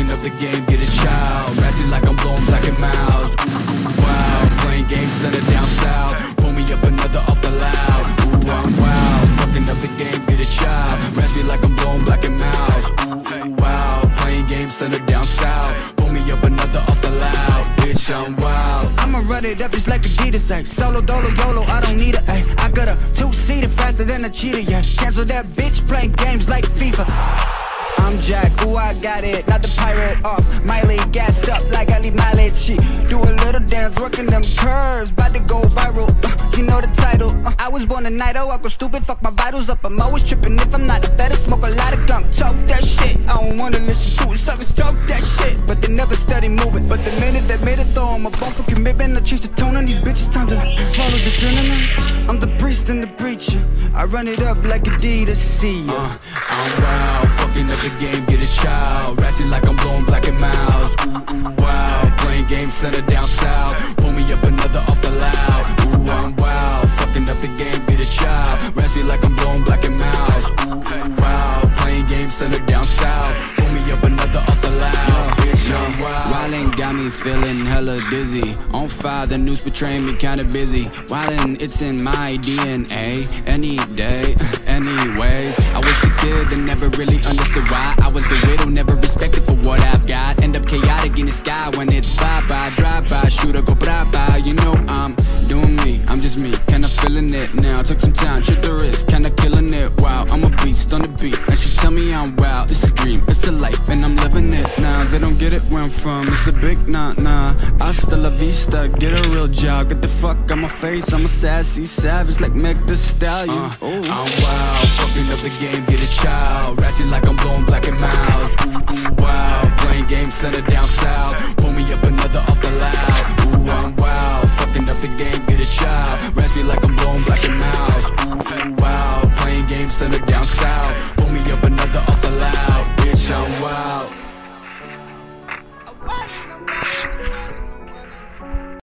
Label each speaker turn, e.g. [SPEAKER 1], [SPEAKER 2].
[SPEAKER 1] fucking up the game, get a child. Ratchet like I'm blowing black and miles. Ooh, wow, playing games, send it down south. Pull me up another off the loud. Ooh, I'm wild, fucking up the game, get a child. Raspy like I'm blowing black and miles. Ooh, wow, playing games, send it down south. Pull me up another off the loud. Bitch, I'm wild. I'ma run it up just like Adidas, ay Solo, dolo, YOLO, I don't need it, ay I got a two-seater faster than a cheetah, yeah Cancel that bitch playing games like FIFA I'm Jack, ooh, I got it, not the pirate. Off. Miley gassed up like I leave mileage She do a little dance, working them curves. About to go viral, uh, you know the title. Uh, I was born a night, oh, I go stupid, fuck my vitals up. I'm always tripping. If I'm not, I better smoke a lot of gunk. Talk that shit, I don't wanna listen to it. Suckers talk that shit, but they never moving But the minute that made it though, I'm a bone for commitment I change the tone on these bitches, time to swallow the cinnamon I'm the priest and the preacher I run it up like Adidas, see ya Uh, I'm wild, fucking up the game, get a child. Ratchet like I'm blowing black and miles. Ooh, ooh, wow, playing games, it down south. Pull me feeling hella dizzy. On fire, the news betraying me kinda busy. Wildin', it's in my DNA. Any day, anyways. I was the kid that never really understood why. I was the widow, never respected for what I've got. End up chaotic in the sky when it's bye bye, drive by, shoot or go bye bye. You know I'm doing me, I'm just me. Kinda feeling it now. Took some time, took the risk, kinda killing on the beat And she tell me I'm wild, it's a dream, it's a life And I'm living it. Now, they don't get it where I'm from It's a big nah nah, hasta la vista Get a real job, get the fuck on my face I'm a sassy savage like Meg the Stallion. Uh, I'm wild, fucking up the game, get a child Ratchet like I'm blowing black and miles Ooh, ooh, wow, playing games, send it down south Pull me up another off the loud. Ooh, I'm wild, fucking up the game, get a child Ratchet like I'm blowing black and miles Ooh, ooh, wow send her down south. Pull me up another off the loud. Bitch, I'm wild.